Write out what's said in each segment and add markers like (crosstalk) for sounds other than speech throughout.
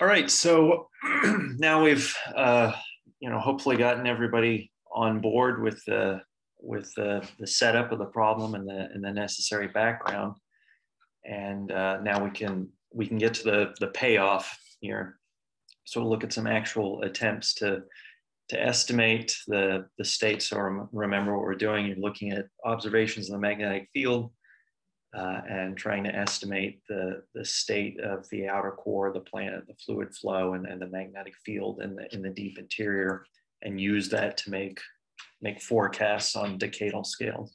All right, so (clears throat) now we've uh, you know hopefully gotten everybody on board with the with the, the setup of the problem and the and the necessary background, and uh, now we can we can get to the the payoff here. So we'll look at some actual attempts to to estimate the the state. So remember what we're doing. You're looking at observations in the magnetic field uh, and trying to estimate the, the state of the outer core the planet, the fluid flow and, and the magnetic field in the, in the deep interior, and use that to make, make forecasts on decadal scales.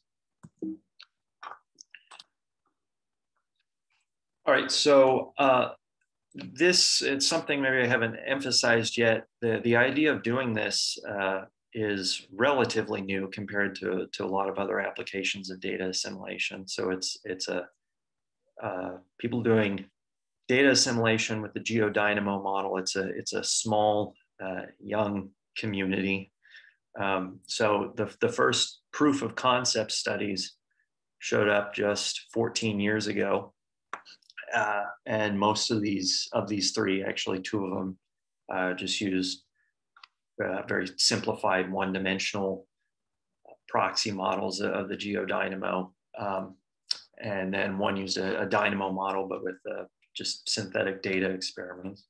All right, so uh, this it's something maybe I haven't emphasized yet. The, the idea of doing this uh, is relatively new compared to, to a lot of other applications of data assimilation. So it's, it's a, uh, people doing data assimilation with the GeoDynamo model. It's a, it's a small, uh, young community. Um, so the, the first proof of concept studies showed up just 14 years ago. Uh, and most of these, of these three, actually two of them uh, just used uh, very simplified one-dimensional proxy models of the GeoDynamo. Um, and then one used a, a, dynamo model, but with uh, just synthetic data experiments.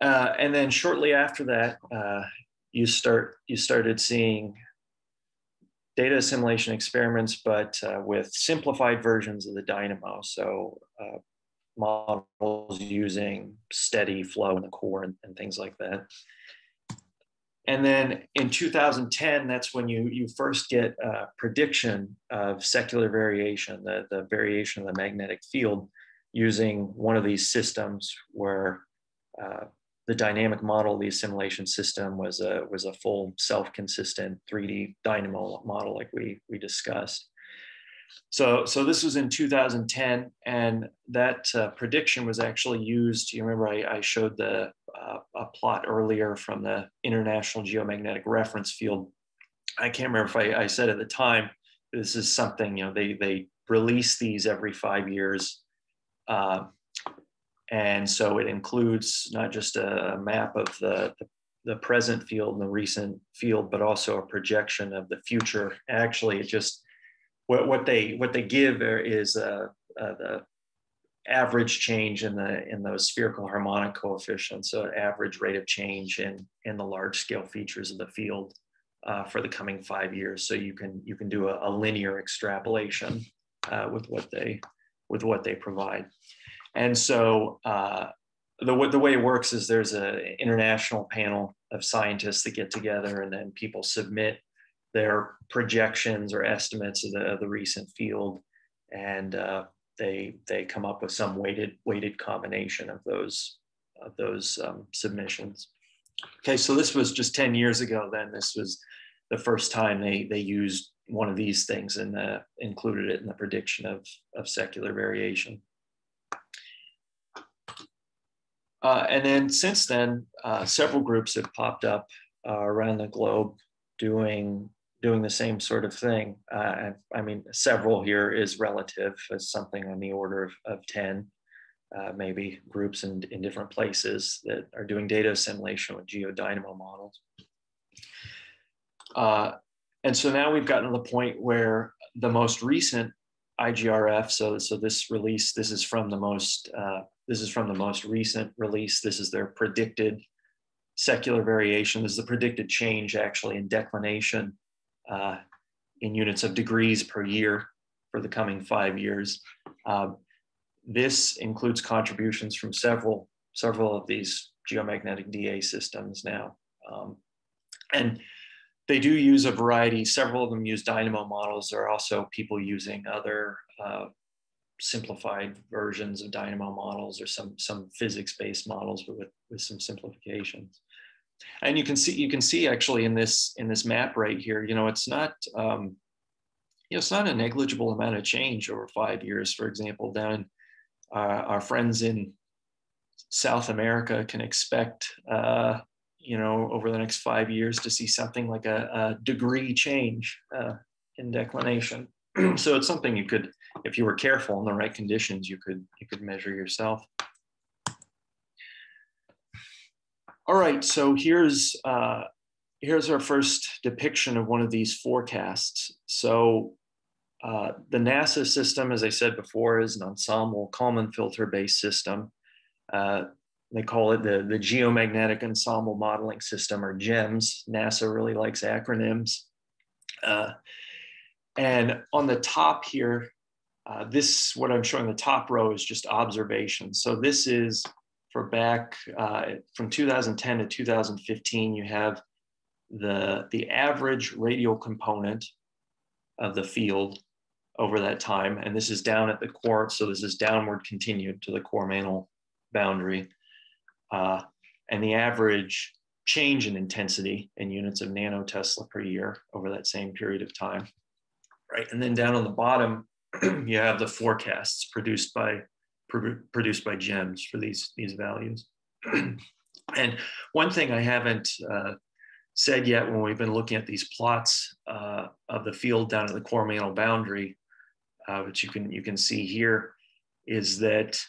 Uh, and then shortly after that, uh, you start you started seeing data assimilation experiments, but uh, with simplified versions of the dynamo. So uh, models using steady flow in the core and, and things like that. And then in 2010, that's when you, you first get a prediction of secular variation, the, the variation of the magnetic field using one of these systems where uh, the dynamic model the assimilation system was a, was a full self-consistent 3D dynamo model like we, we discussed. So, so this was in 2010, and that uh, prediction was actually used. You remember I, I showed the uh, a plot earlier from the International Geomagnetic Reference Field. I can't remember if I, I said at the time this is something you know they they release these every five years, uh, and so it includes not just a map of the, the the present field and the recent field, but also a projection of the future. Actually, it just what, what they what they give is the average change in the in those spherical harmonic coefficients, so average rate of change in in the large scale features of the field uh, for the coming five years. So you can you can do a, a linear extrapolation uh, with what they with what they provide, and so. Uh, the, the way it works is there's an international panel of scientists that get together and then people submit their projections or estimates of the, of the recent field, and uh, they they come up with some weighted weighted combination of those of those um, submissions. Okay, so this was just 10 years ago. Then this was the first time they they used one of these things and uh, included it in the prediction of of secular variation. Uh, and then since then, uh, several groups have popped up uh, around the globe doing doing the same sort of thing. Uh, I mean, several here is relative as something on the order of, of 10, uh, maybe groups in, in different places that are doing data assimilation with GeoDynamo models. Uh, and so now we've gotten to the point where the most recent IGRF, so, so this release, this is from the most, uh, this is from the most recent release. This is their predicted secular variation. This is the predicted change actually in declination uh, in units of degrees per year for the coming five years. Um, this includes contributions from several, several of these geomagnetic DA systems now. Um, and they do use a variety, several of them use dynamo models. There are also people using other uh, simplified versions of dynamo models or some, some physics-based models, with, with some simplifications and you can see you can see actually in this in this map right here you know it's not um, you know it's not a negligible amount of change over five years for example down uh, our friends in south america can expect uh, you know over the next five years to see something like a, a degree change uh, in declination (clears throat) so it's something you could if you were careful in the right conditions, you could, you could measure yourself. All right, so here's, uh, here's our first depiction of one of these forecasts. So uh, the NASA system, as I said before, is an ensemble Kalman filter based system. Uh, they call it the, the Geomagnetic Ensemble Modeling System, or GEMS. NASA really likes acronyms. Uh, and on the top here, uh, this, what I'm showing the top row is just observations. So this is for back uh, from 2010 to 2015, you have the, the average radial component of the field over that time. And this is down at the core. So this is downward continued to the core mantle boundary. Uh, and the average change in intensity in units of nanotesla per year over that same period of time. Right. And then down on the bottom, (clears throat) you have the forecasts produced by produced by GEMS for these, these values. (clears throat) and one thing I haven't uh, said yet when we've been looking at these plots uh, of the field down at the core mantle boundary, uh, which you can, you can see here, is that,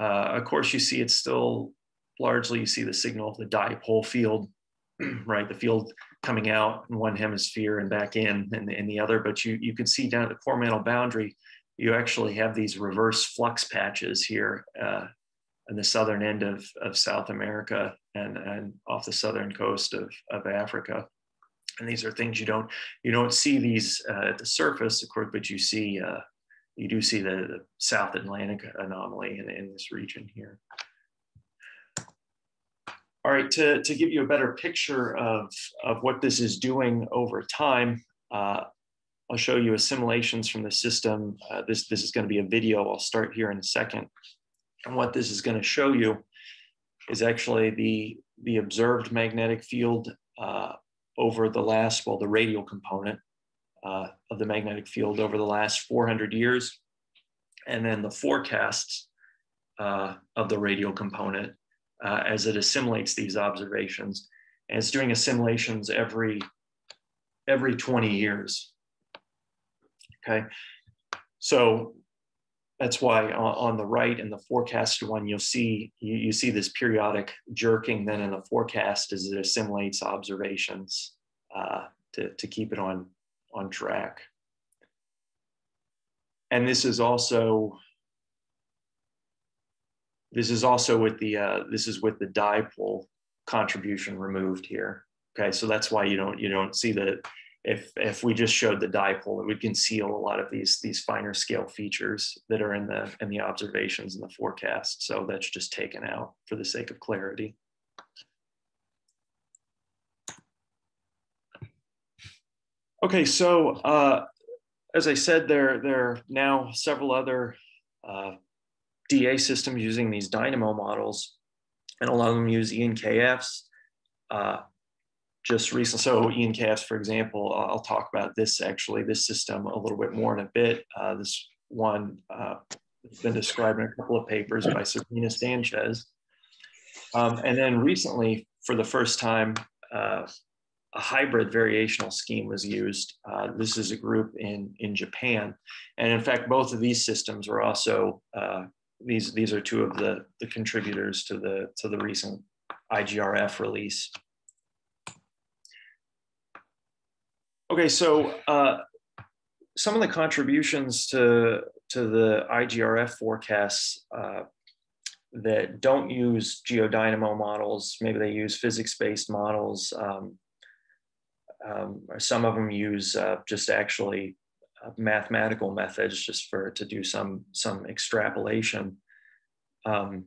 uh, of course, you see it's still largely, you see the signal of the dipole field, (clears throat) right? The field coming out in one hemisphere and back in in, in the other, but you, you can see down at the core mantle boundary, you actually have these reverse flux patches here uh, on the southern end of, of South America and, and off the southern coast of, of Africa. And these are things you don't you don't see these uh, at the surface, of course, but you see uh, you do see the, the South Atlantic anomaly in, in this region here. All right, to, to give you a better picture of, of what this is doing over time, uh, I'll show you assimilations from the system. Uh, this, this is going to be a video. I'll start here in a second. And what this is going to show you is actually the, the observed magnetic field uh, over the last, well, the radial component uh, of the magnetic field over the last 400 years, and then the forecasts uh, of the radial component uh, as it assimilates these observations. And it's doing assimilations every, every 20 years. Okay, so that's why on, the right in the forecast one, you'll see you, you see this periodic jerking then in the forecast as it assimilates observations uh, to, to keep it on, on track. And this is also this is also with the uh, this is with the dipole contribution removed here. Okay, so that's why you don't you don't see the if if we just showed the dipole, it would conceal a lot of these these finer scale features that are in the in the observations and the forecast. So that's just taken out for the sake of clarity. Okay, so uh, as I said, there there are now several other uh, DA systems using these dynamo models, and a lot of them use ENKFs. Uh, just recently, so ENKFs, for example, I'll talk about this actually, this system a little bit more in a bit. Uh, this one uh, has been described in a couple of papers by Sabrina Sanchez. Um, and then recently, for the first time, uh, a hybrid variational scheme was used. Uh, this is a group in, in Japan. And in fact, both of these systems are also, uh, these, these are two of the, the contributors to the, to the recent IGRF release. Okay, so uh, some of the contributions to to the IGRF forecasts uh, that don't use geodynamo models, maybe they use physics-based models. Um, um, some of them use uh, just actually uh, mathematical methods just for to do some some extrapolation. Um,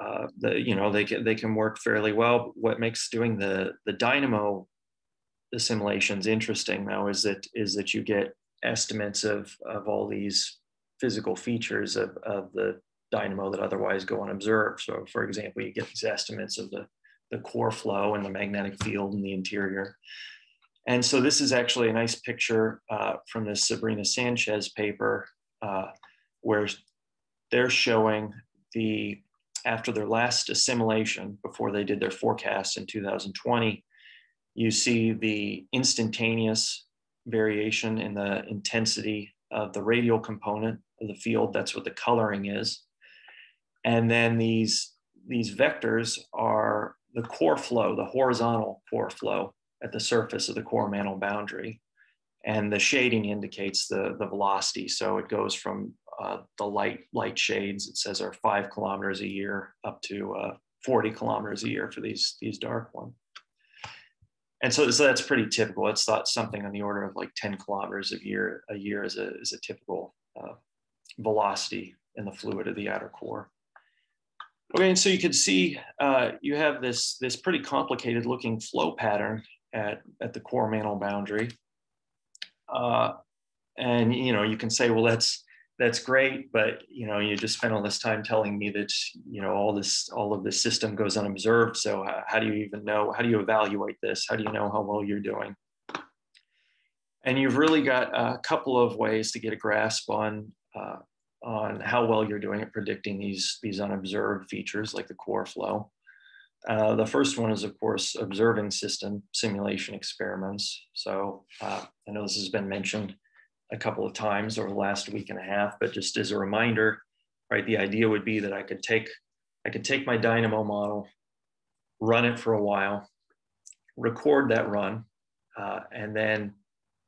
uh, the, you know they can they can work fairly well. What makes doing the the dynamo assimilations interesting though is that is that you get estimates of of all these physical features of, of the dynamo that otherwise go unobserved. So for example, you get these estimates of the, the core flow and the magnetic field in the interior. And so this is actually a nice picture uh, from this Sabrina Sanchez paper uh, where they're showing the, after their last assimilation, before they did their forecast in 2020, you see the instantaneous variation in the intensity of the radial component of the field. That's what the coloring is. And then these, these vectors are the core flow, the horizontal core flow at the surface of the core mantle boundary. And the shading indicates the, the velocity. So it goes from uh, the light light shades, it says are five kilometers a year up to uh, 40 kilometers a year for these, these dark ones. And so, so that's pretty typical. It's thought something on the order of like 10 kilometers a year a year is a, is a typical uh, velocity in the fluid of the outer core. Okay, and so you can see uh, you have this, this pretty complicated looking flow pattern at, at the core mantle boundary. Uh, and you know, you can say, well, that's that's great, but you know, you just spent all this time telling me that you know all this all of this system goes unobserved. So how, do you even know? How do you evaluate this? How do you know how well you're doing? And you've really got a couple of ways to get a grasp on uh, on how well you're doing at predicting these these unobserved features like the core flow. Uh, the first one is, of course, observing system simulation experiments. So uh, I know this has been mentioned a couple of times over the last week and a half, but just as a reminder, right, the idea would be that I could take, I could take my Dynamo model, run it for a while, record that run, uh, and then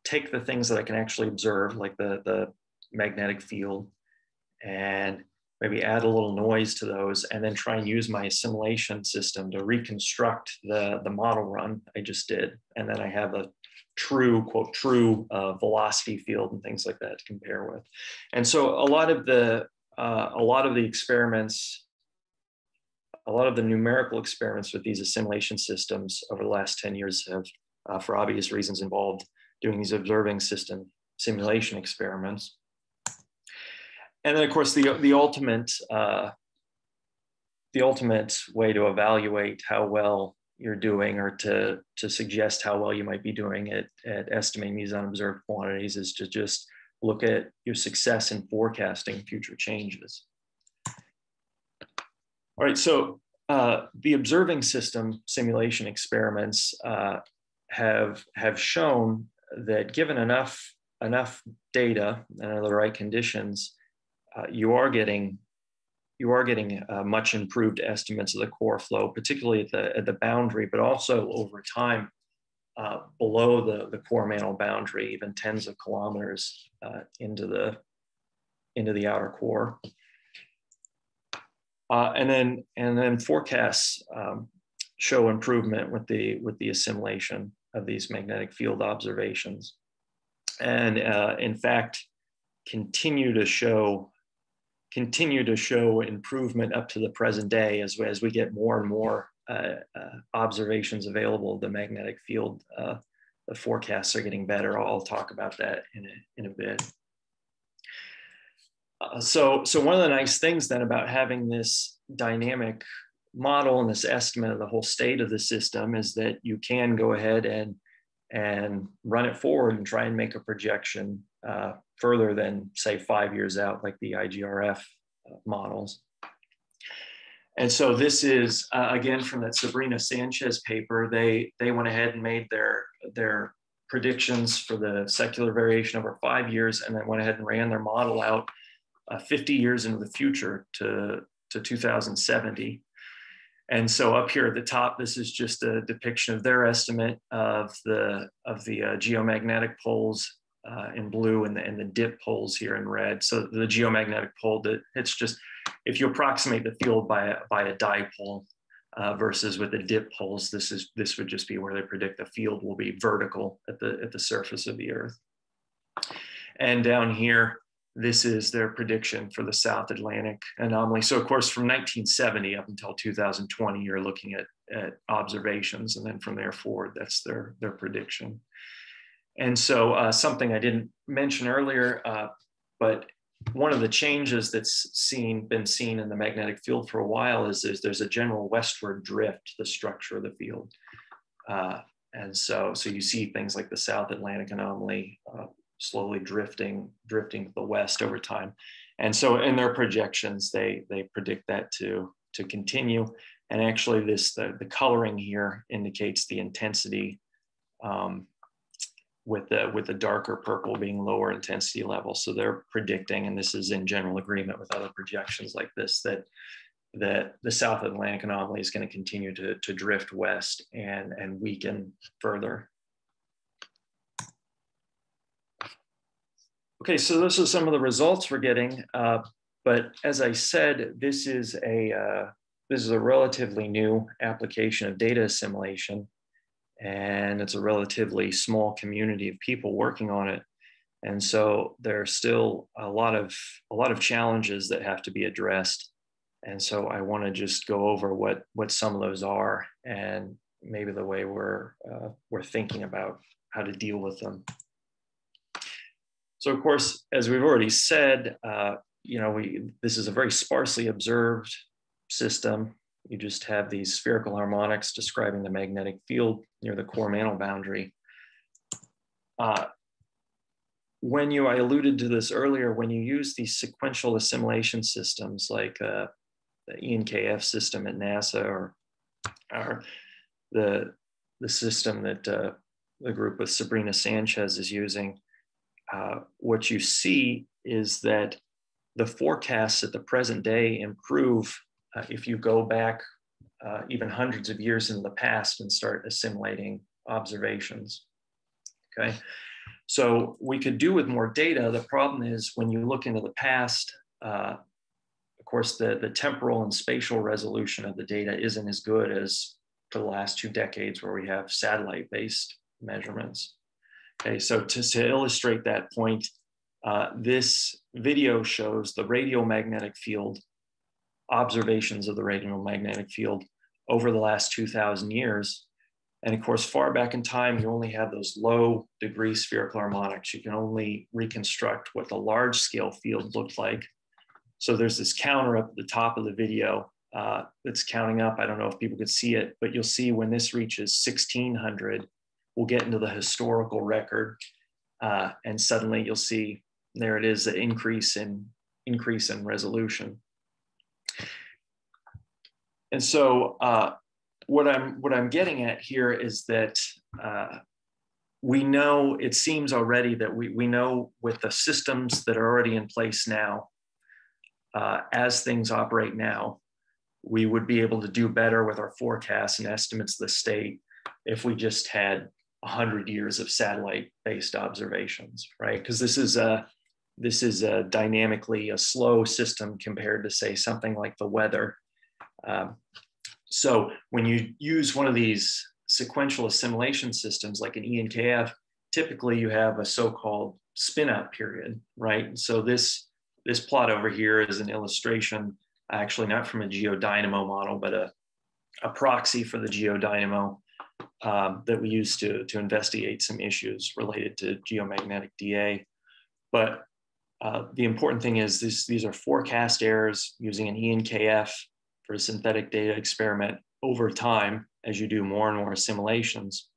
take the things that I can actually observe, like the, the magnetic field, and maybe add a little noise to those, and then try and use my assimilation system to reconstruct the, the model run I just did. And then I have a true quote true uh, velocity field and things like that to compare with. And so a lot of the uh, a lot of the experiments a lot of the numerical experiments with these assimilation systems over the last 10 years have uh, for obvious reasons involved doing these observing system simulation experiments. And then of course the the ultimate uh, the ultimate way to evaluate how well you're doing or to, to suggest how well you might be doing at, at estimating these unobserved quantities is to just look at your success in forecasting future changes. All right, so uh, the observing system simulation experiments uh, have, have shown that given enough, enough data and the right conditions, uh, you are getting you are getting uh, much improved estimates of the core flow, particularly at the, at the boundary, but also over time uh, below the, the core mantle boundary, even tens of kilometers uh, into, the, into the outer core. Uh, and then, and then forecasts um, show improvement with the, with the assimilation of these magnetic field observations. And uh, in fact, continue to show continue to show improvement up to the present day as, as we get more and more uh, uh, observations available the magnetic field. Uh, the forecasts are getting better. I'll talk about that in a, in a bit. Uh, so, so one of the nice things then about having this dynamic model and this estimate of the whole state of the system is that you can go ahead and and run it forward and try and make a projection uh, further than say five years out, like the IGRF uh, models. And so this is uh, again from that Sabrina Sanchez paper. They they went ahead and made their their predictions for the secular variation over five years, and then went ahead and ran their model out uh, 50 years into the future to to 2070. And so up here at the top, this is just a depiction of their estimate of the of the uh, geomagnetic poles uh, in blue and the, and the dip poles here in red. So the geomagnetic pole, that it's just, if you approximate the field by a, by a dipole uh, versus with the dip poles, this is this would just be where they predict the field will be vertical at the, at the surface of the earth. And down here, this is their prediction for the South Atlantic anomaly. So of course, from 1970 up until 2020, you're looking at, at observations. And then from there forward, that's their, their prediction. And so uh, something I didn't mention earlier, uh, but one of the changes that's seen been seen in the magnetic field for a while is, is there's a general westward drift to the structure of the field. Uh, and so, so you see things like the South Atlantic anomaly uh, slowly drifting, drifting to the west over time. And so in their projections, they, they predict that to, to continue. And actually this, the, the coloring here indicates the intensity um, with the with the darker purple being lower intensity level. So they're predicting, and this is in general agreement with other projections like this, that that the South Atlantic anomaly is going to continue to, to drift west and, and weaken further. Okay, so this is some of the results we're getting. Uh, but as I said, this is a uh, this is a relatively new application of data assimilation, and it's a relatively small community of people working on it. And so there are still a lot of a lot of challenges that have to be addressed. And so I want to just go over what what some of those are and maybe the way we're uh, we're thinking about how to deal with them. So of course, as we've already said, uh, you know, we this is a very sparsely observed system. You just have these spherical harmonics describing the magnetic field near the core mantle boundary. Uh, when you, I alluded to this earlier, when you use these sequential assimilation systems like uh, the ENKF system at NASA or, or the, the system that uh, the group with Sabrina Sanchez is using, uh, what you see is that the forecasts at the present day improve uh, if you go back uh, even hundreds of years in the past and start assimilating observations. Okay, so we could do with more data. The problem is when you look into the past, uh, of course, the, the temporal and spatial resolution of the data isn't as good as for the last two decades where we have satellite-based measurements. Okay, so to, to illustrate that point, uh, this video shows the radial magnetic field, observations of the radial magnetic field over the last 2000 years. And of course, far back in time, you only have those low degree spherical harmonics. You can only reconstruct what the large scale field looked like. So there's this counter up at the top of the video uh, that's counting up. I don't know if people could see it, but you'll see when this reaches 1600, we'll get into the historical record. Uh, and suddenly you'll see there it is, the increase in increase in resolution. And so uh, what I'm what I'm getting at here is that uh, we know it seems already that we we know with the systems that are already in place now, uh, as things operate now, we would be able to do better with our forecasts and estimates of the state if we just had 100 years of satellite-based observations, right? Because this is a this is a dynamically a slow system compared to say something like the weather. Um, so when you use one of these sequential assimilation systems like an ENKF, typically you have a so-called spin-up period, right? So this, this plot over here is an illustration, actually not from a geodynamo model, but a, a proxy for the geodynamo um, that we use to, to investigate some issues related to geomagnetic DA. But uh, the important thing is this, these are forecast errors using an ENKF for a synthetic data experiment over time as you do more and more assimilations.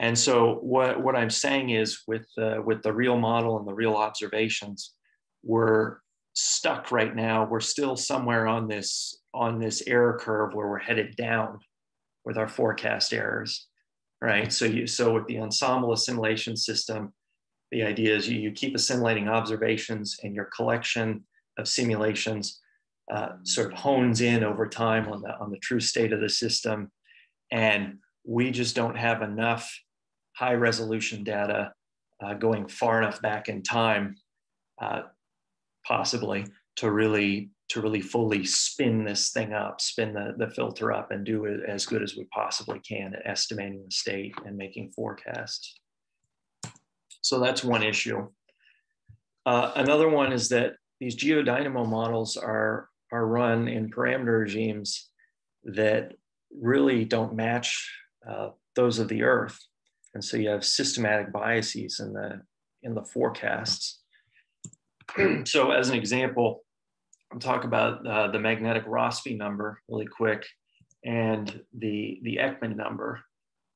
And so what, what I'm saying is with, uh, with the real model and the real observations, we're stuck right now. We're still somewhere on this, on this error curve where we're headed down with our forecast errors, right? So you, so with the ensemble assimilation system, the idea is you, you keep assimilating observations and your collection of simulations uh, sort of hones in over time on the, on the true state of the system. And we just don't have enough high resolution data uh, going far enough back in time, uh, possibly to really to really fully spin this thing up, spin the, the filter up and do it as good as we possibly can at estimating the state and making forecasts. So that's one issue. Uh, another one is that these geodynamo models are, are run in parameter regimes that really don't match uh, those of the Earth. And so you have systematic biases in the, in the forecasts. (clears throat) so as an example, I'll talk about uh, the magnetic Rossby number really quick and the, the Ekman number.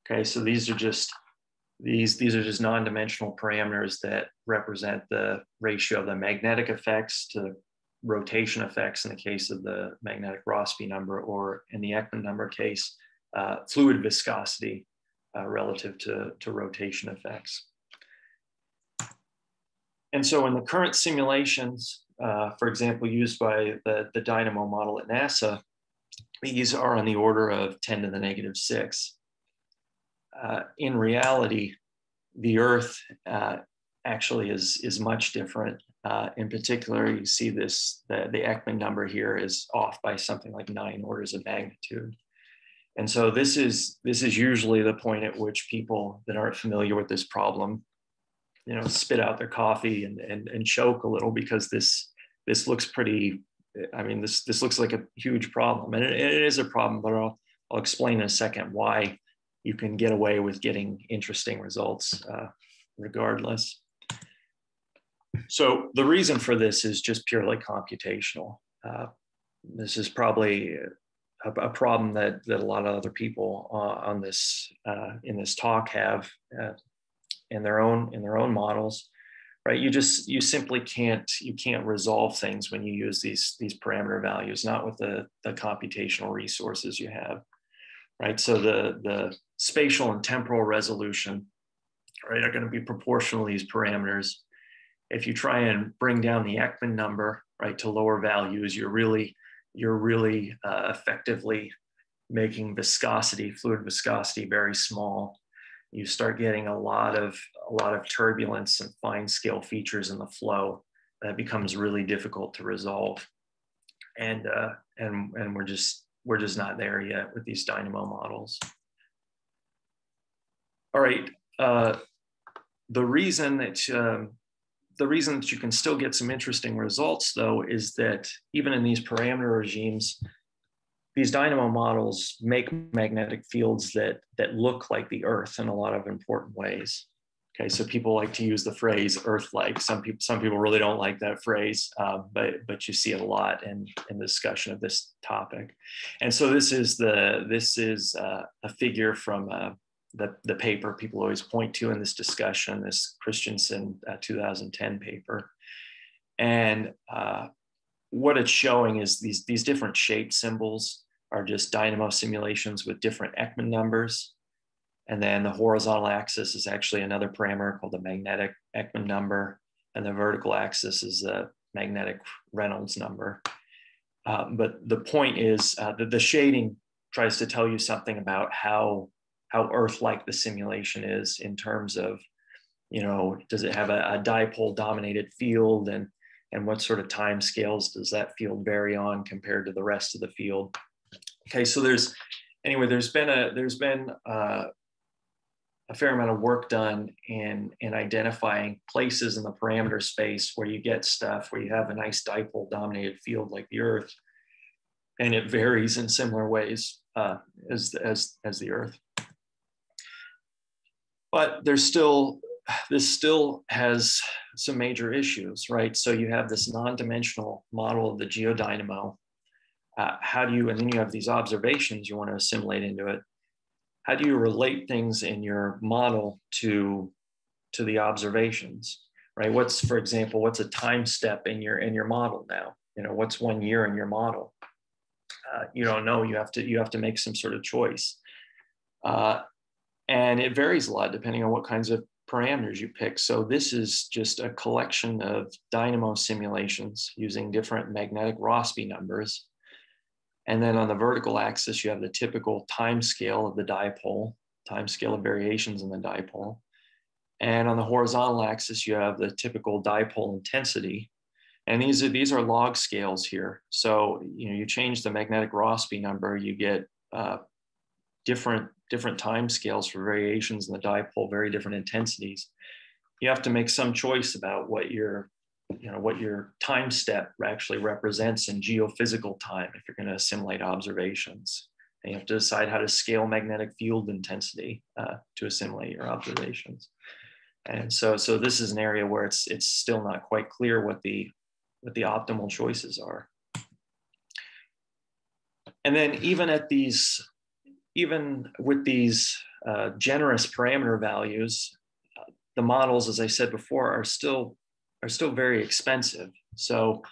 Okay, so these are just these, these are just non-dimensional parameters that represent the ratio of the magnetic effects to rotation effects in the case of the magnetic Rossby number, or in the Ekman number case, uh, fluid viscosity uh, relative to, to rotation effects. And so in the current simulations, uh, for example, used by the, the dynamo model at NASA, these are on the order of 10 to the negative six. Uh, in reality, the Earth uh, actually is, is much different. Uh, in particular, you see this, the, the Ekman number here is off by something like nine orders of magnitude. And so this is, this is usually the point at which people that aren't familiar with this problem, you know, spit out their coffee and, and, and choke a little because this, this looks pretty, I mean, this, this looks like a huge problem and it, it is a problem, but I'll, I'll explain in a second why you can get away with getting interesting results uh, regardless. So the reason for this is just purely computational. Uh, this is probably a, a, problem that, that a lot of other people uh, on this uh, in this talk have uh, in their own in their own models, right? You just you simply can't you can't resolve things when you use these these parameter values, not with the the computational resources you have, right? So the the spatial and temporal resolution, right, are going to be proportional to these parameters if you try and bring down the Ekman number, right, to lower values, you're really, you're really uh, effectively making viscosity, fluid viscosity very small. You start getting a lot of, a lot of turbulence and fine scale features in the flow that becomes really difficult to resolve. And, uh, and, and we're just, we're just not there yet with these dynamo models. All right, uh, the reason that um, the reason that you can still get some interesting results, though, is that even in these parameter regimes, these dynamo models make magnetic fields that, that look like the Earth in a lot of important ways. Okay, so people like to use the phrase Earth-like. Some people, some people really don't like that phrase, uh, but but you see it a lot in in the discussion of this topic. And so this is the this is uh, a figure from uh, the, the paper people always point to in this discussion, this Christensen uh, 2010 paper. And uh, what it's showing is these, these different shape symbols are just dynamo simulations with different Ekman numbers. And then the horizontal axis is actually another parameter called the magnetic Ekman number. And the vertical axis is the magnetic Reynolds number. Uh, but the point is uh, that the shading tries to tell you something about how how Earth-like the simulation is in terms of, you know, does it have a, a dipole dominated field? And, and what sort of time scales does that field vary on compared to the rest of the field? Okay, so there's, anyway, there's been a, there's been uh, a fair amount of work done in, in identifying places in the parameter space where you get stuff where you have a nice dipole dominated field like the Earth, and it varies in similar ways uh, as, as, as the Earth but there's still this still has some major issues, right? So you have this non-dimensional model of the geodynamo. Uh, how do you, and then you have these observations you want to assimilate into it. How do you relate things in your model to, to the observations, right? What's, for example, what's a time step in your, in your model now? You know, what's one year in your model? Uh, you don't know, you have to, you have to make some sort of choice. Uh, and it varies a lot depending on what kinds of parameters you pick. So this is just a collection of dynamo simulations using different magnetic Rossby numbers. And then on the vertical axis, you have the typical time scale of the dipole, time scale of variations in the dipole. And on the horizontal axis, you have the typical dipole intensity. And these are, these are log scales here. So, you know, you change the magnetic Rossby number, you get uh, different different time scales for variations in the dipole, very different intensities. You have to make some choice about what your, you know, what your time step actually represents in geophysical time if you're going to assimilate observations. And you have to decide how to scale magnetic field intensity uh, to assimilate your observations. And so, so this is an area where it's it's still not quite clear what the what the optimal choices are. And then even at these even with these uh, generous parameter values, the models, as I said before, are still are still very expensive. So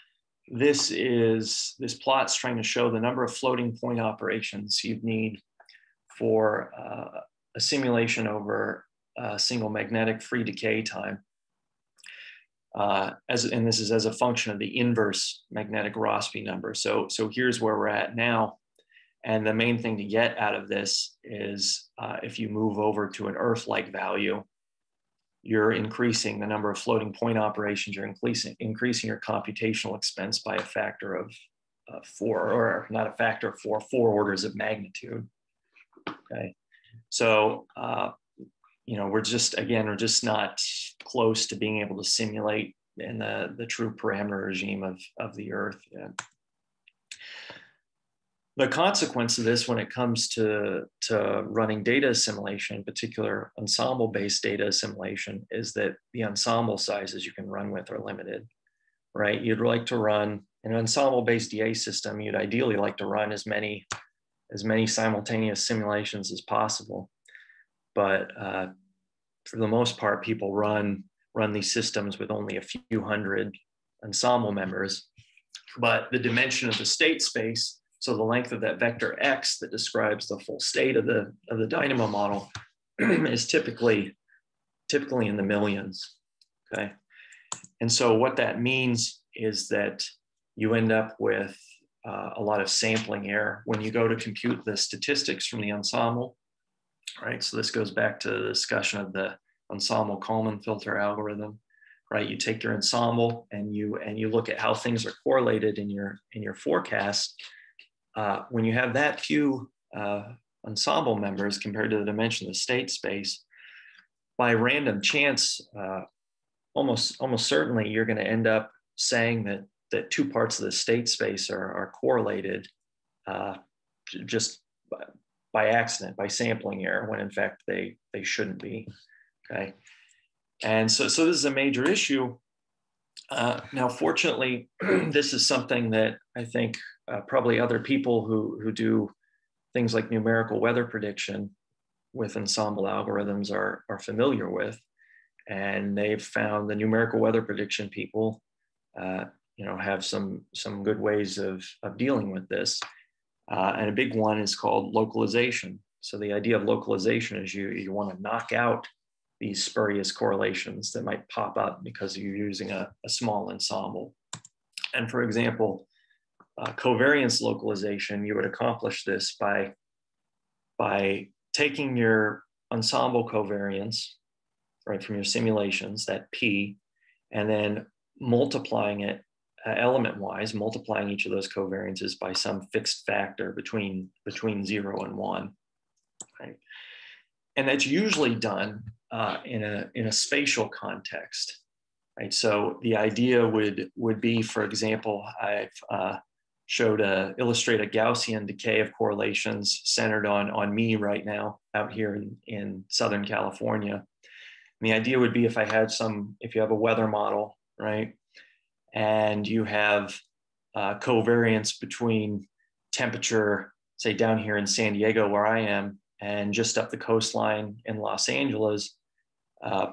this is this plot's trying to show the number of floating point operations you'd need for uh, a simulation over a single magnetic free decay time. Uh, as, and this is as a function of the inverse magnetic Rossby number. So, so here's where we're at now. And the main thing to get out of this is uh, if you move over to an Earth-like value, you're increasing the number of floating point operations, you're increasing, increasing your computational expense by a factor of uh, four, or not a factor of four, four orders of magnitude. Okay. So, uh, you know, we're just, again, we're just not close to being able to simulate in the, the true parameter regime of, of the Earth the consequence of this when it comes to, to running data assimilation, in particular ensemble-based data assimilation, is that the ensemble sizes you can run with are limited, right? You'd like to run an ensemble-based DA system, you'd ideally like to run as many, as many simultaneous simulations as possible. But uh, for the most part, people run, run these systems with only a few hundred ensemble members. But the dimension of the state space so the length of that vector x that describes the full state of the, of the dynamo model (clears throat) is typically, typically in the millions, okay? And so what that means is that you end up with uh, a lot of sampling error when you go to compute the statistics from the ensemble, right? So this goes back to the discussion of the ensemble Kalman filter algorithm, right? You take your ensemble and you and you look at how things are correlated in your in your forecast uh, when you have that few uh, ensemble members compared to the dimension of the state space, by random chance, uh, almost almost certainly you're going to end up saying that that two parts of the state space are, are correlated uh, just by, accident, by sampling error, when in fact they they shouldn't be. Okay, and so so this is a major issue. Uh, now, fortunately, (clears throat) this is something that I think uh, probably other people who, who do things like numerical weather prediction with ensemble algorithms are, are familiar with. And they've found the numerical weather prediction people, uh, you know, have some, some good ways of, of dealing with this. Uh, and a big one is called localization. So the idea of localization is you, you want to knock out these spurious correlations that might pop up because you're using a, a small ensemble. And for example, uh, covariance localization, you would accomplish this by, by taking your ensemble covariance, right, from your simulations, that P, and then multiplying it uh, element-wise, multiplying each of those covariances by some fixed factor between, between zero and one, right? And that's usually done uh, in, a, in a spatial context, right? So the idea would, would be, for example, I've uh, showed a illustrate a Gaussian decay of correlations centered on on me right now out here in, in Southern California. And the idea would be if I had some, if you have a weather model, right, and you have uh, covariance between temperature, say down here in San Diego where I am, and just up the coastline in Los Angeles, uh,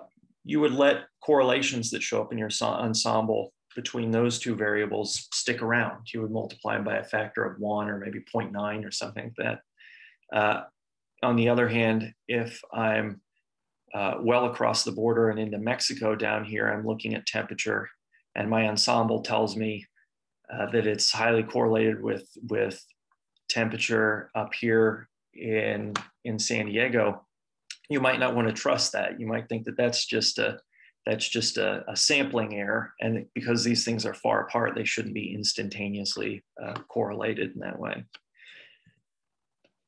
you would let correlations that show up in your ensemble between those two variables stick around. You would multiply them by a factor of one or maybe 0.9 or something like that. Uh, on the other hand, if I'm uh, well across the border and into Mexico down here, I'm looking at temperature and my ensemble tells me uh, that it's highly correlated with, with temperature up here in, in San Diego. You might not want to trust that. You might think that that's just a, that's just a, a, sampling error. And because these things are far apart, they shouldn't be instantaneously uh, correlated in that way.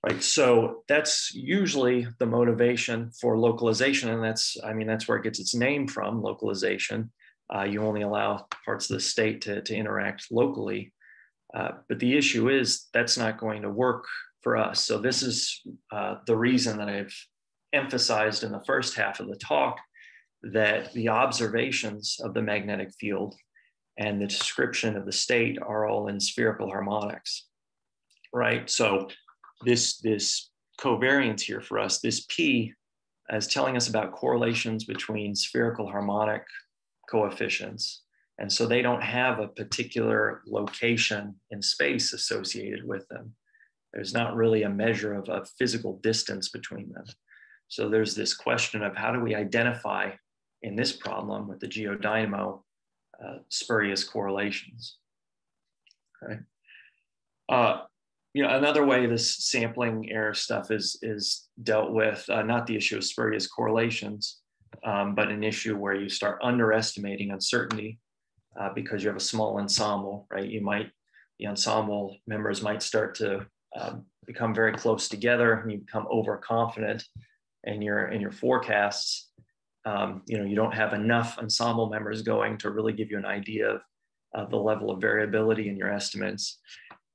Right, so that's usually the motivation for localization. And that's, I mean, that's where it gets its name from, localization. Uh, you only allow parts of the state to, to interact locally. Uh, but the issue is that's not going to work for us. So this is uh, the reason that I've emphasized in the first half of the talk that the observations of the magnetic field and the description of the state are all in spherical harmonics, right? So this, this covariance here for us, this P is telling us about correlations between spherical harmonic coefficients. And so they don't have a particular location in space associated with them. There's not really a measure of a physical distance between them. So there's this question of how do we identify in this problem with the geodynamo uh, spurious correlations. Okay. Uh, you know, another way this sampling error stuff is is dealt with, uh, not the issue of spurious correlations, um, but an issue where you start underestimating uncertainty uh, because you have a small ensemble, right? You might, the ensemble members might start to um, become very close together and you become overconfident in your, in your forecasts. Um, you know, you don't have enough ensemble members going to really give you an idea of, the level of variability in your estimates.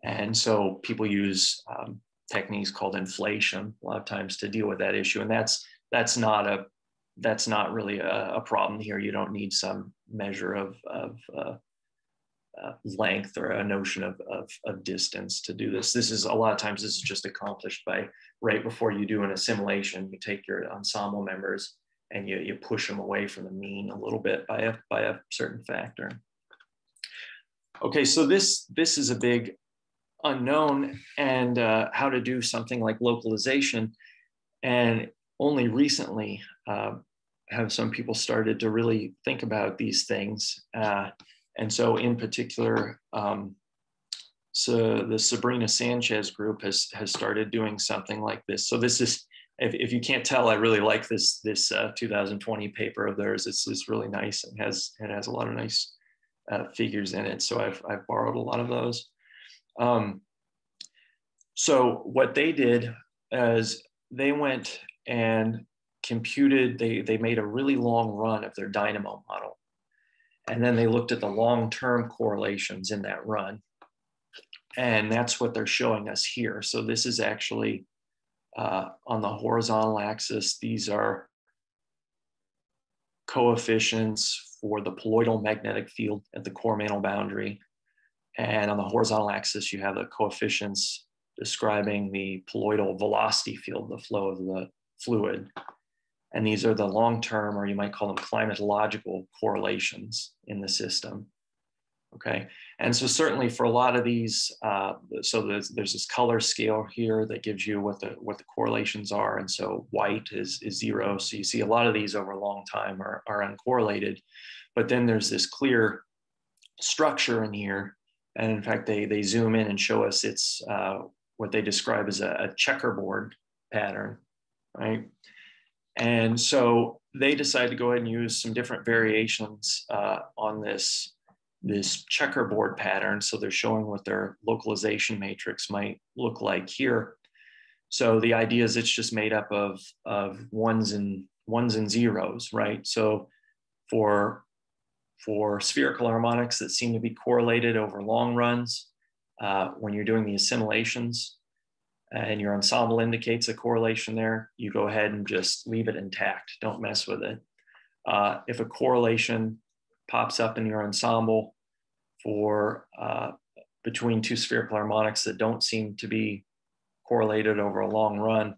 And so people use um, techniques called inflation a lot of times to deal with that issue. And that's, that's not a that's not really a, a, problem here. You don't need some measure of, of uh, uh, length or a notion of, of, of, distance to do this. This is a lot of times this is just accomplished by right before you do an assimilation, you take your ensemble members and you, you push them away from the mean a little bit by a, by a certain factor. Okay, so this, this is a big unknown and uh, how to do something like localization. And only recently, uh, have some people started to really think about these things. Uh, and so, in particular, um, so the Sabrina Sanchez group has has started doing something like this. So this is, if, if you can't tell, I really like this this uh, 2020 paper of theirs. It's, it's really nice and has it has a lot of nice uh, figures in it. So I've I've borrowed a lot of those. Um, so what they did is they went and computed, they, they made a really long run of their dynamo model. And then they looked at the long-term correlations in that run. And that's what they're showing us here. So this is actually uh, on the horizontal axis, these are coefficients for the poloidal magnetic field at the core mantle boundary. And on the horizontal axis, you have the coefficients describing the poloidal velocity field, the flow of the fluid. And these are the long-term, or you might call them climatological correlations in the system. Okay, and so certainly for a lot of these, uh, so there's, there's this color scale here that gives you what the what the correlations are, and so white is is zero. So you see a lot of these over a long time are are uncorrelated, but then there's this clear structure in here, and in fact they they zoom in and show us it's uh, what they describe as a, a checkerboard pattern, right? And so they decided to go ahead and use some different variations uh, on this, this checkerboard pattern. So they're showing what their localization matrix might look like here. So the idea is it's just made up of, of ones and ones and zeros, right? So for, for spherical harmonics that seem to be correlated over long runs, uh, when you're doing the assimilations, and your ensemble indicates a correlation there, you go ahead and just leave it intact. Don't mess with it. Uh, if a correlation pops up in your ensemble for uh, between two spherical harmonics that don't seem to be correlated over a long run,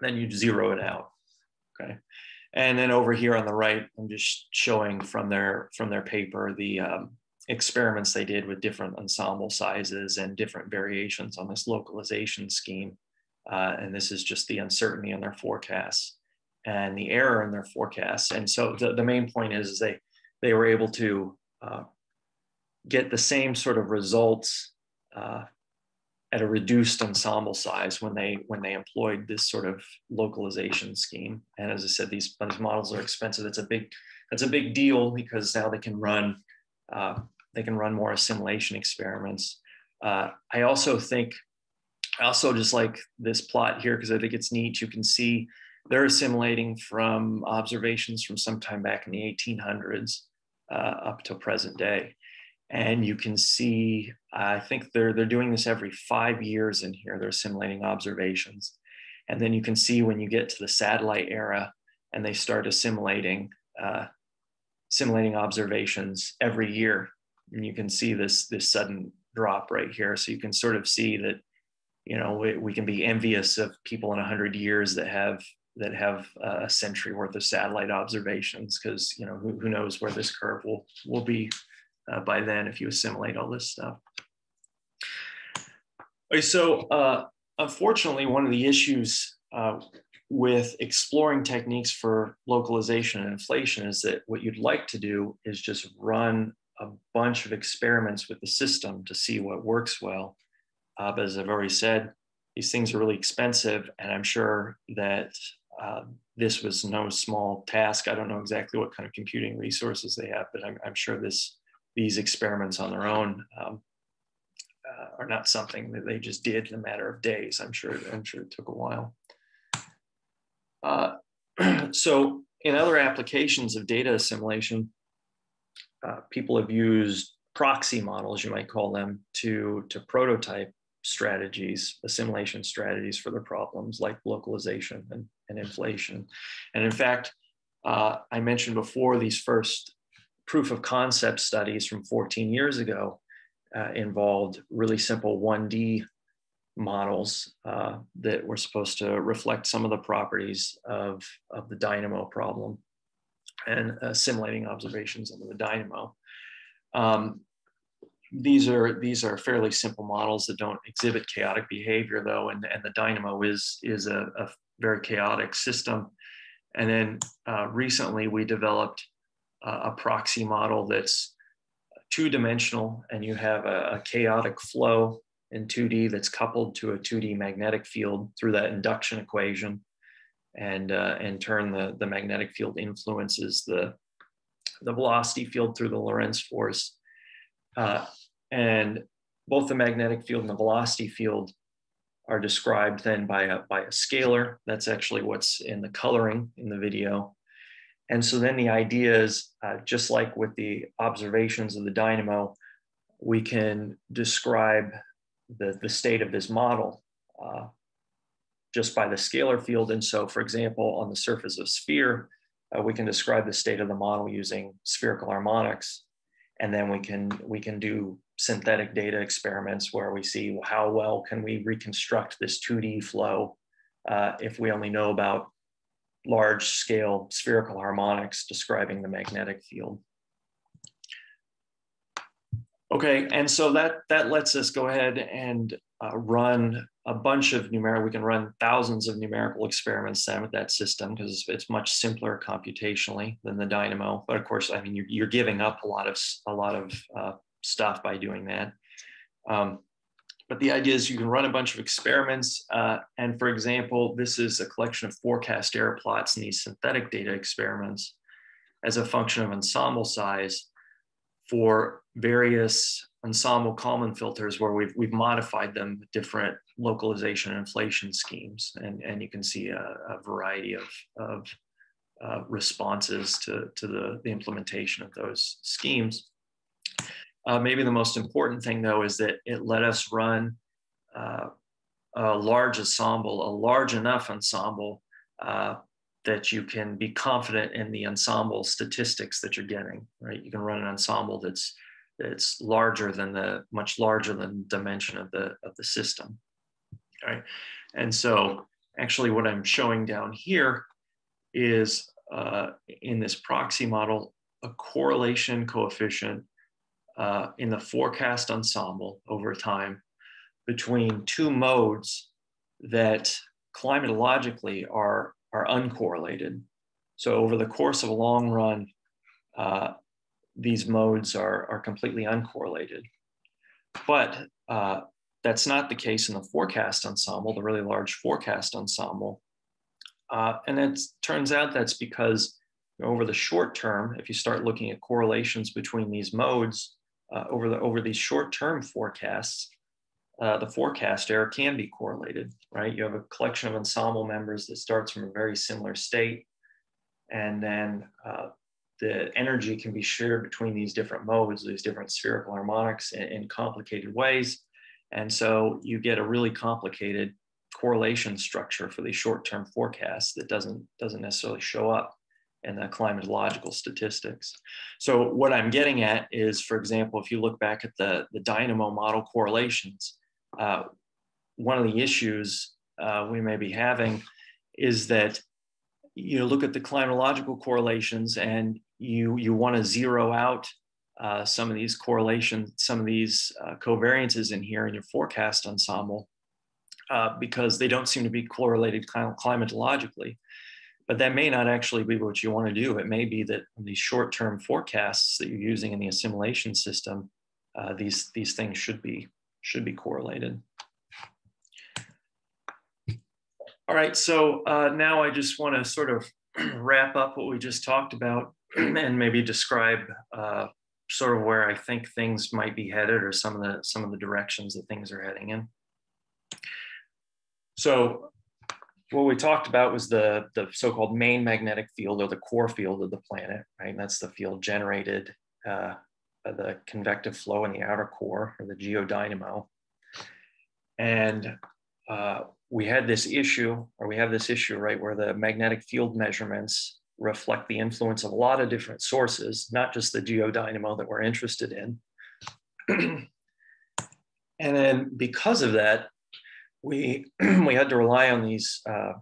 then you zero it out. Okay. And then over here on the right, I'm just showing from their from their paper the um, experiments they did with different ensemble sizes and different variations on this localization scheme. Uh, and this is just the uncertainty in their forecasts and the error in their forecasts. And so the, the main point is, is they, they were able to uh, get the same sort of results uh, at a reduced ensemble size when they when they employed this sort of localization scheme. And as I said, these, these models are expensive. It's a big that's a big deal because now they can run uh, they can run more assimilation experiments. Uh, I also think, I also just like this plot here because I think it's neat. You can see they're assimilating from observations from sometime back in the 1800s uh, up to present day. And you can see, I think they're, they're doing this every five years in here. They're assimilating observations. And then you can see when you get to the satellite era and they start assimilating, uh, assimilating observations every year and you can see this this sudden drop right here. So you can sort of see that, you know, we, we can be envious of people in 100 years that have that have a century worth of satellite observations because you know who, who knows where this curve will will be uh, by then if you assimilate all this stuff. Okay, so uh, unfortunately, one of the issues uh, with exploring techniques for localization and inflation is that what you'd like to do is just run a bunch of experiments with the system to see what works well. Uh, but as I've already said, these things are really expensive, and I'm sure that uh, this was no small task. I don't know exactly what kind of computing resources they have, but I'm, I'm sure this these experiments on their own um, uh, are not something that they just did in a matter of days. I'm sure I'm sure it took a while. Uh, (clears throat) so in other applications of data assimilation, uh, people have used proxy models, you might call them, to, to prototype strategies, assimilation strategies for their problems like localization and, and inflation. And in fact, uh, I mentioned before these first proof of concept studies from 14 years ago uh, involved really simple 1D models uh, that were supposed to reflect some of the properties of, of the dynamo problem and assimilating observations into the dynamo. Um, these are these are fairly simple models that don't exhibit chaotic behavior though, and, and the dynamo is is a, a very chaotic system. And then uh, recently we developed uh, a proxy model that's two dimensional and you have a, a chaotic flow in 2D that's coupled to a 2D magnetic field through that induction equation. And uh, in turn, the, the magnetic field influences the, the velocity field through the Lorentz force. Uh, and both the magnetic field and the velocity field are described then by a, by a scalar. That's actually what's in the coloring in the video. And so then the idea is, uh, just like with the observations of the dynamo, we can describe the, the state of this model uh, just by the scalar field. And so, for example, on the surface of sphere, uh, we can describe the state of the model using spherical harmonics. And then we can, we can do synthetic data experiments where we see how well can we reconstruct this 2D flow uh, if we only know about large scale spherical harmonics describing the magnetic field. Okay, and so that, that lets us go ahead and uh, run a bunch of numerical, we can run thousands of numerical experiments then with that system because it's much simpler computationally than the Dynamo. But of course, I mean, you're, you're giving up a lot of, a lot of uh, stuff by doing that. Um, but the idea is you can run a bunch of experiments. Uh, and for example, this is a collection of forecast error plots in these synthetic data experiments as a function of ensemble size for various ensemble Kalman filters where we've, we've modified them with different localization inflation schemes. And, and you can see a, a variety of, of uh, responses to, to the, the implementation of those schemes. Uh, maybe the most important thing though is that it let us run uh, a large ensemble, a large enough ensemble uh, that you can be confident in the ensemble statistics that you're getting, right? You can run an ensemble that's that's larger than the much larger than dimension of the of the system, right? And so actually what I'm showing down here is uh, in this proxy model, a correlation coefficient uh, in the forecast ensemble over time between two modes that climatologically are, are uncorrelated. So over the course of a long run, uh, these modes are, are completely uncorrelated. But uh, that's not the case in the forecast ensemble, the really large forecast ensemble. Uh, and it turns out that's because over the short term, if you start looking at correlations between these modes, uh, over the over these short-term forecasts, uh, the forecast error can be correlated, right? You have a collection of ensemble members that starts from a very similar state, and then uh, the energy can be shared between these different modes, these different spherical harmonics in, in complicated ways. And so you get a really complicated correlation structure for these short-term forecasts that doesn't, doesn't necessarily show up in the climatological statistics. So what I'm getting at is, for example, if you look back at the, the dynamo model correlations, uh, one of the issues uh, we may be having is that you look at the climatological correlations and you, you want to zero out uh, some of these correlations, some of these uh, covariances in here in your forecast ensemble. uh, because they don't seem to be correlated climatologically. But that may not actually be what you want to do. It may be that these short-term forecasts that you're using in the assimilation system, uh, these, these things should be, should be correlated. All right, so uh, now I just want to sort of (clears throat) wrap up what we just talked about (clears throat) and maybe describe uh, sort of where I think things might be headed or some of the some of the directions that things are heading in. So what we talked about was the, the so-called main magnetic field or the core field of the planet, right? And that's the field generated uh, the convective flow in the outer core or the geodynamo. And uh, we had this issue, or we have this issue, right, where the magnetic field measurements reflect the influence of a lot of different sources, not just the geodynamo that we're interested in. (clears throat) and then because of that, we (clears throat) we had to rely on these uh,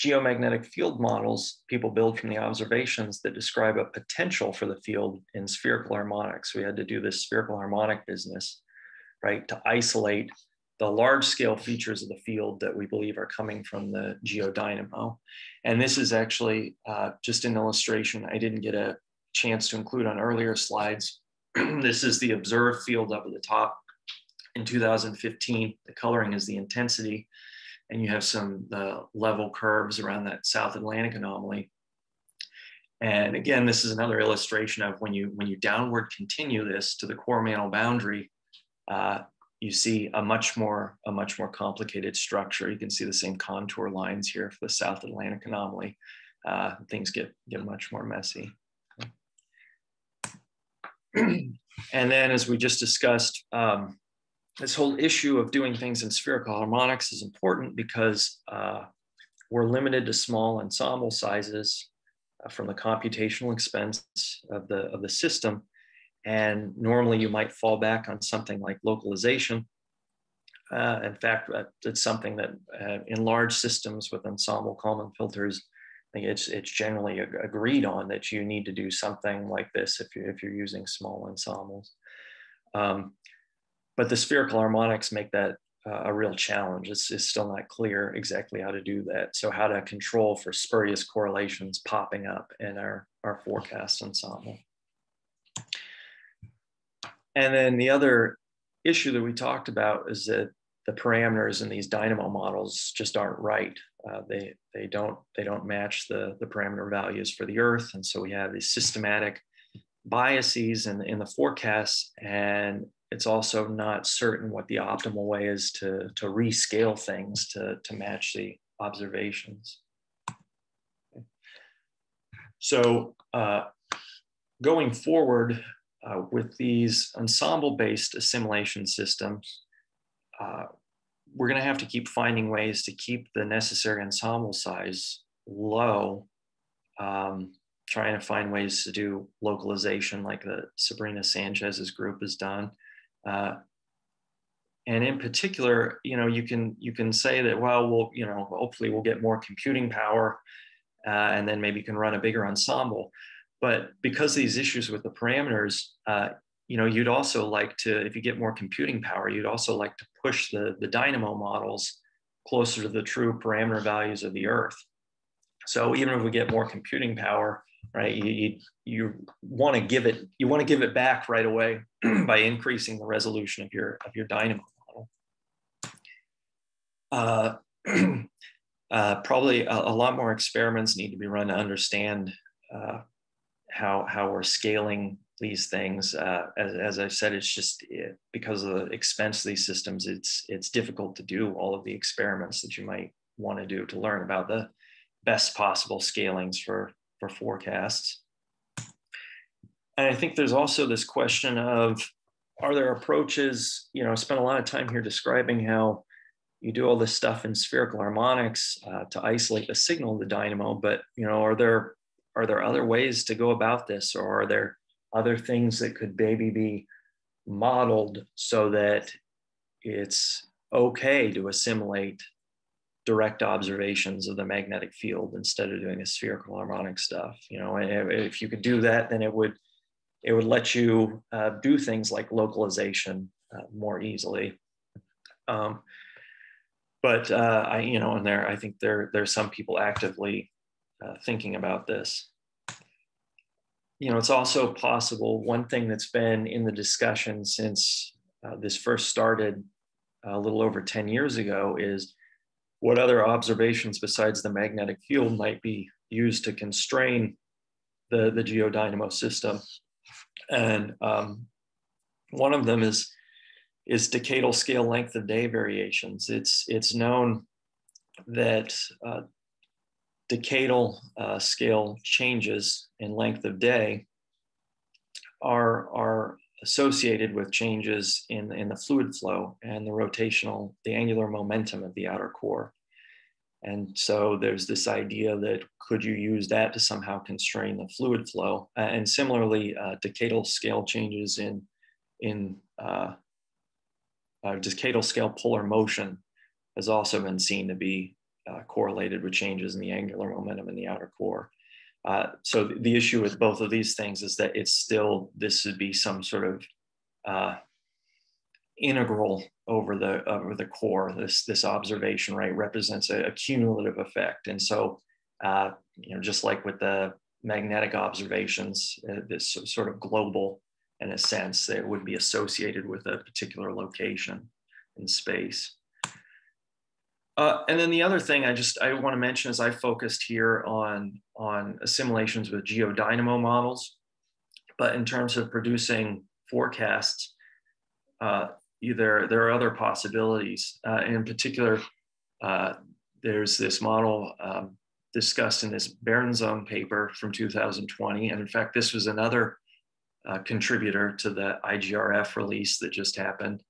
geomagnetic field models people build from the observations that describe a potential for the field in spherical harmonics. We had to do this spherical harmonic business, right, to isolate the large scale features of the field that we believe are coming from the geodynamo. And this is actually uh, just an illustration I didn't get a chance to include on earlier slides. (clears throat) this is the observed field up at the top in 2015. The coloring is the intensity, and you have some the level curves around that South Atlantic anomaly. And again, this is another illustration of when you when you downward continue this to the core mantle boundary, uh, you see a much more a much more complicated structure. You can see the same contour lines here for the South Atlantic anomaly. Uh, things get get much more messy. (clears throat) and then, as we just discussed, um, this whole issue of doing things in spherical harmonics is important because uh, we're limited to small ensemble sizes uh, from the computational expense of the, of the system. And normally you might fall back on something like localization. Uh, in fact, it's something that uh, in large systems with ensemble Kalman filters, I think it's, it's generally ag agreed on that you need to do something like this if, you, if you're using small ensembles. Um, but the spherical harmonics make that uh, a real challenge. It's, it's still not clear exactly how to do that. So how to control for spurious correlations popping up in our, our forecast ensemble. And then the other issue that we talked about is that the parameters in these dynamo models just aren't right. Uh, they, they, don't, they don't match the, the parameter values for the Earth. And so we have these systematic biases in, in the forecasts and it's also not certain what the optimal way is to, to rescale things to, to match the observations. So uh, going forward uh, with these ensemble-based assimilation systems, uh, we're gonna have to keep finding ways to keep the necessary ensemble size low, um, trying to find ways to do localization like the Sabrina Sanchez's group has done, uh, and in particular, you know, you can you can say that well, we'll you know, hopefully we'll get more computing power, uh, and then maybe you can run a bigger ensemble. But because these issues with the parameters, uh, you know, you'd also like to, if you get more computing power, you'd also like to push the the dynamo models closer to the true parameter values of the Earth. So even if we get more computing power, right? You, you, you want to give it you want to give it back right away (clears throat) by increasing the resolution of your of your dynamo model. Uh, (clears throat) uh, probably a, a, lot more experiments need to be run to understand uh, how how we're scaling these things. Uh, as, as I said, it's just it, because of the expense of these systems, it's it's difficult to do all of the experiments that you might want to do to learn about the best possible scalings for for forecasts. And I think there's also this question of are there approaches, you know, I spent a lot of time here describing how you do all this stuff in spherical harmonics uh, to isolate the signal of the dynamo, but you know, are there are there other ways to go about this, or are there other things that could maybe be modeled so that it's okay to assimilate direct observations of the magnetic field instead of doing the spherical harmonic stuff. You know, if you could do that, then it would it would let you uh, do things like localization uh, more easily. Um, but uh, I, you know, and there, I think there, there's some people actively uh, thinking about this. You know, it's also possible. One thing that's been in the discussion since uh, this first started a little over 10 years ago is what other observations besides the magnetic field might be used to constrain the, the geodynamo system. And um, one of them is, is decadal scale length of day variations. It's, it's known that uh, decadal uh, scale changes in length of day are, are associated with changes in, in the fluid flow and the rotational, the angular momentum of the outer core. And so there's this idea that could you use that to somehow constrain the fluid flow? Uh, and similarly, uh, decadal scale changes in, in uh, uh, decadal scale polar motion has also been seen to be uh, correlated with changes in the angular momentum in the outer core. Uh, so the issue with both of these things is that it's still, this would be some sort of uh, integral over the over the core. This this observation right represents a, a cumulative effect, and so uh, you know just like with the magnetic observations, uh, this sort of global in a sense that would be associated with a particular location in space. Uh, and then the other thing I just I want to mention is I focused here on on assimilations with geodynamo models, but in terms of producing forecasts, uh, either there are other possibilities. Uh, in particular, uh, there's this model um, discussed in this Baerenzung paper from 2020, and in fact, this was another uh, contributor to the IGRF release that just happened,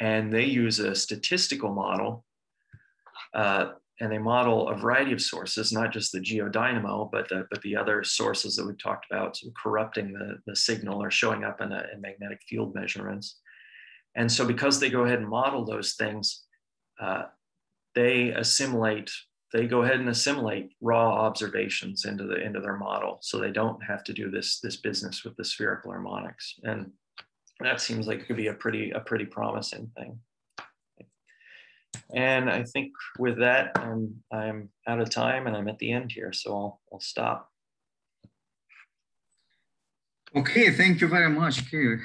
and they use a statistical model uh, and they model a variety of sources, not just the geodynamo, but the, but the other sources that we've talked about, so corrupting the, the signal or showing up in, a, in magnetic field measurements. And so because they go ahead and model those things, uh, they assimilate, they go ahead and assimilate raw observations into, the, into their model. So they don't have to do this, this business with the spherical harmonics. And that seems like it could be a pretty, a pretty promising thing. And I think with that, I'm, I'm out of time and I'm at the end here, so I'll, I'll stop. Okay, thank you very much, Kyle.